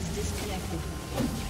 Has disconnected.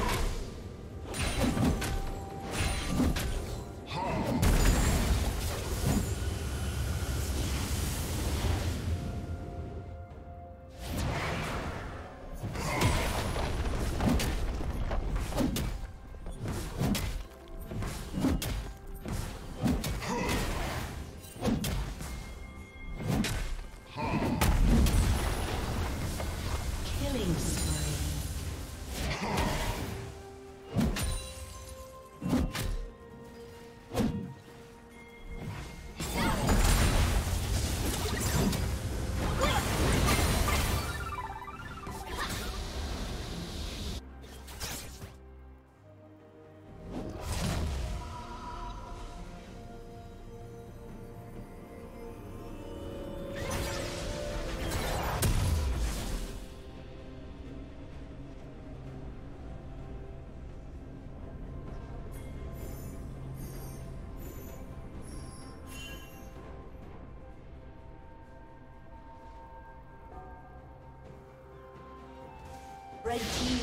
Red team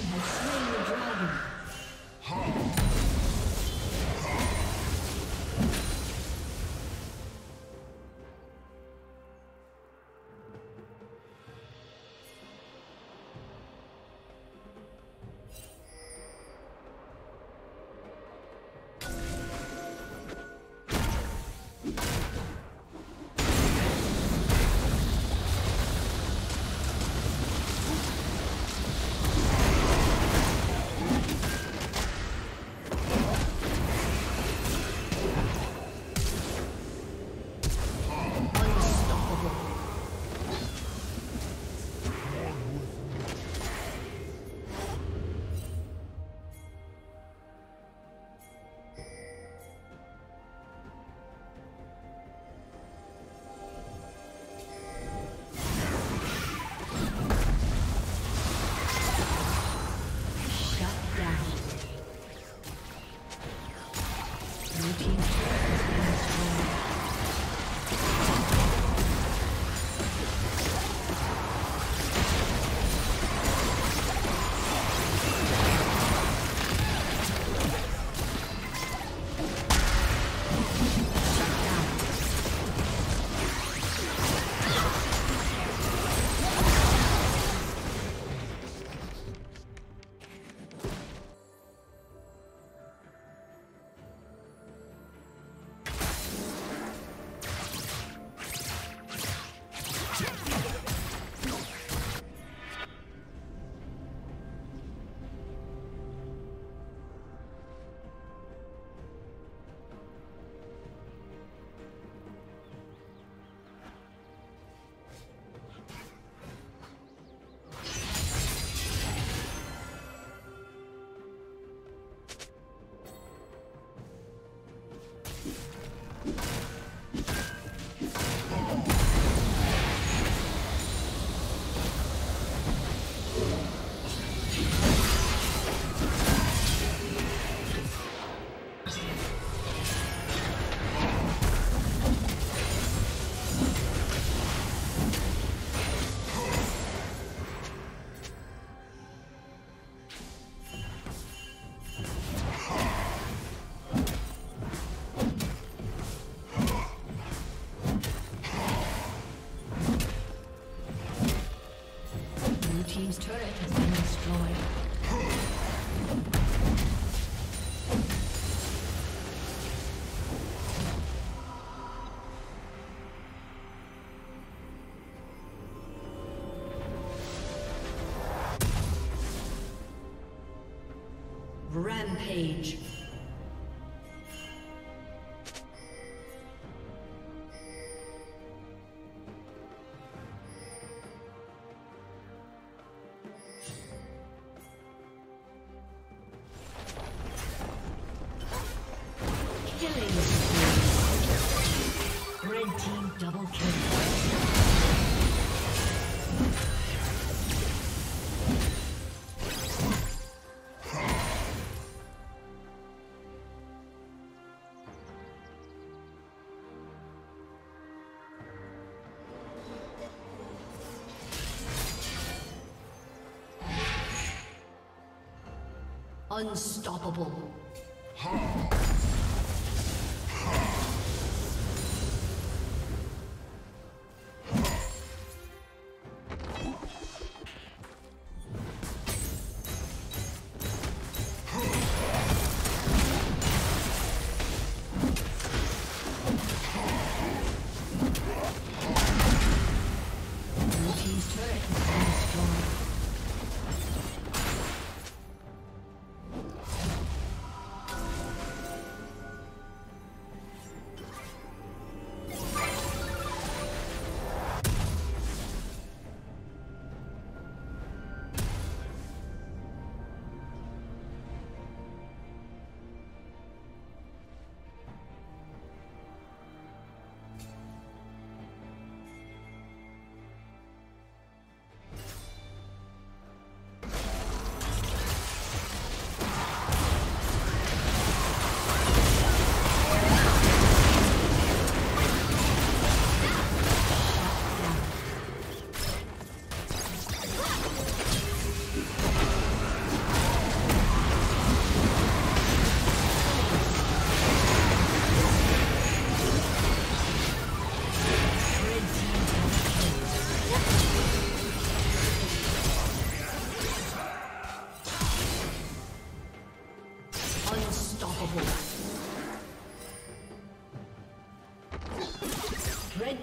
Rampage. Unstoppable.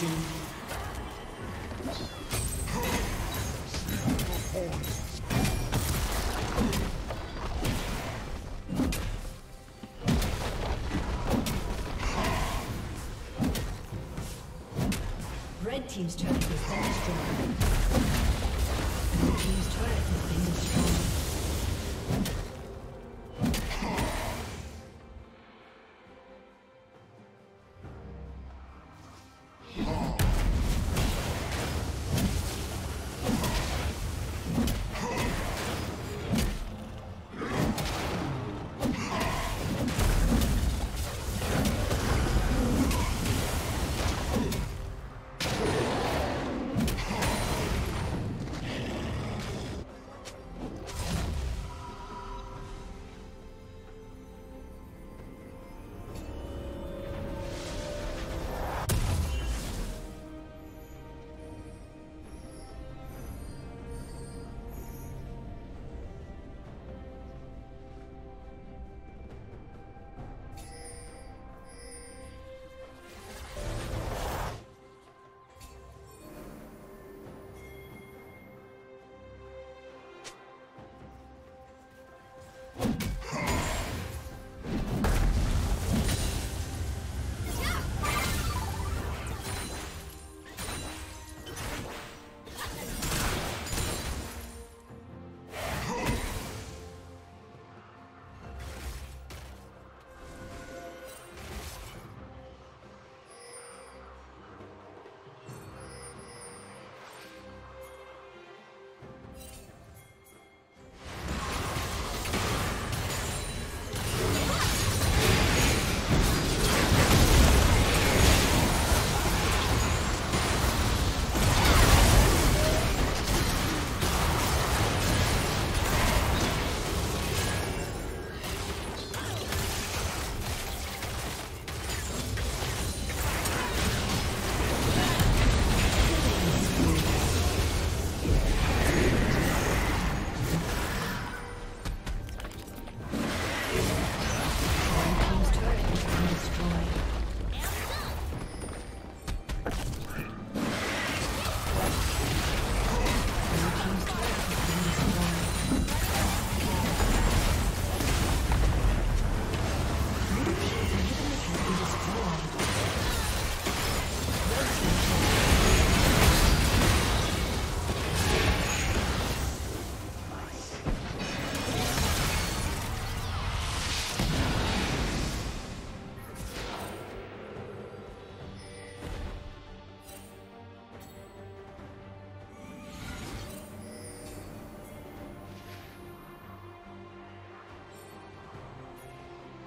Team's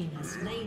Team has slain